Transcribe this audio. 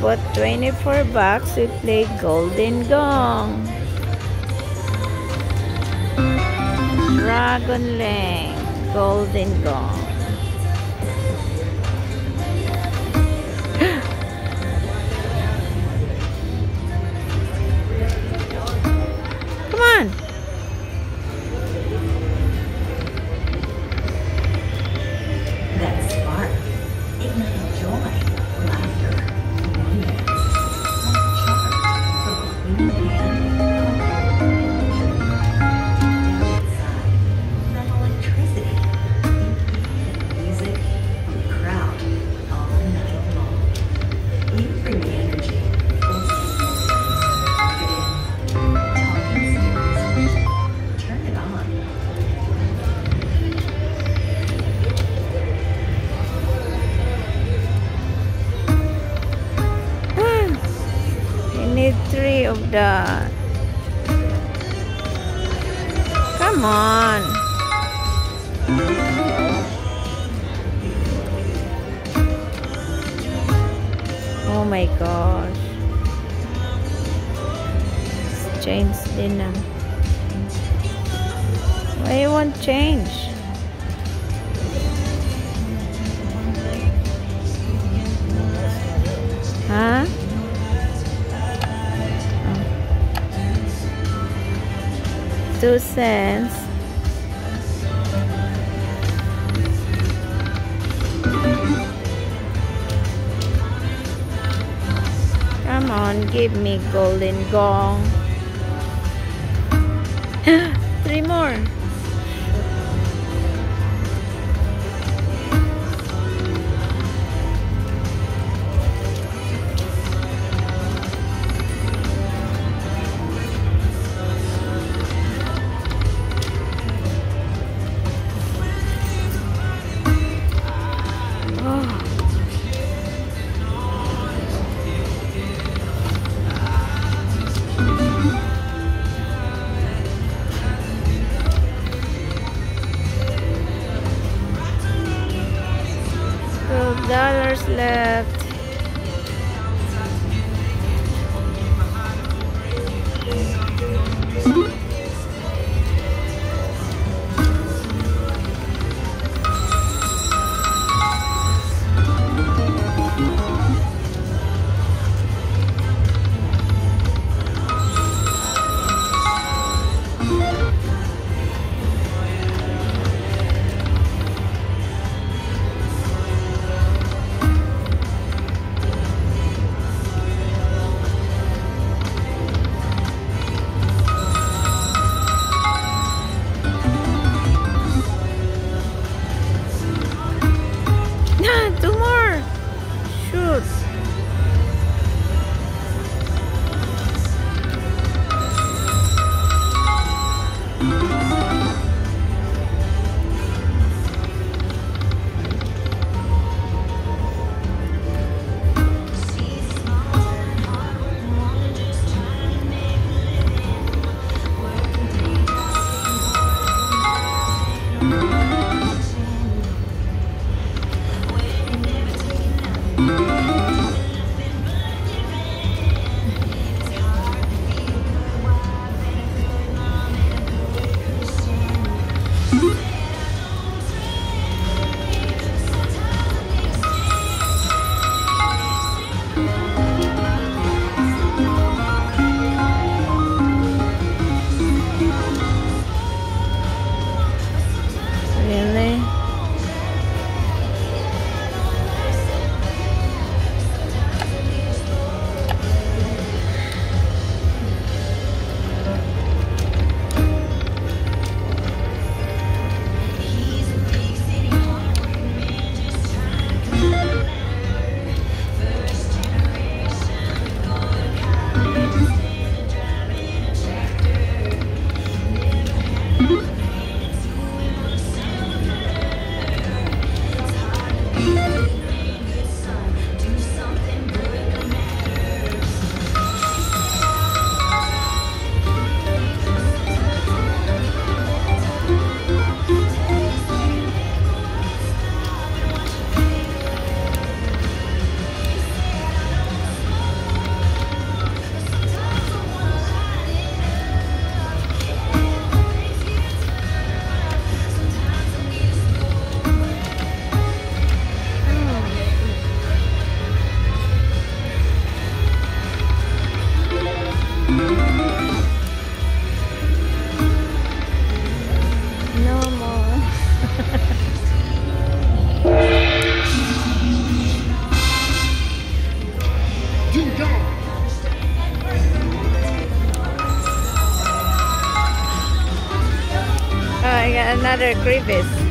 put 24 bucks, we play Golden Gong. Dragon Link, Golden Gong. Of that. Come on. Oh my gosh. It's change din na. Why you want change? Huh? Two cents. Come on, give me golden gong. Three more. Dollars left. another crevice.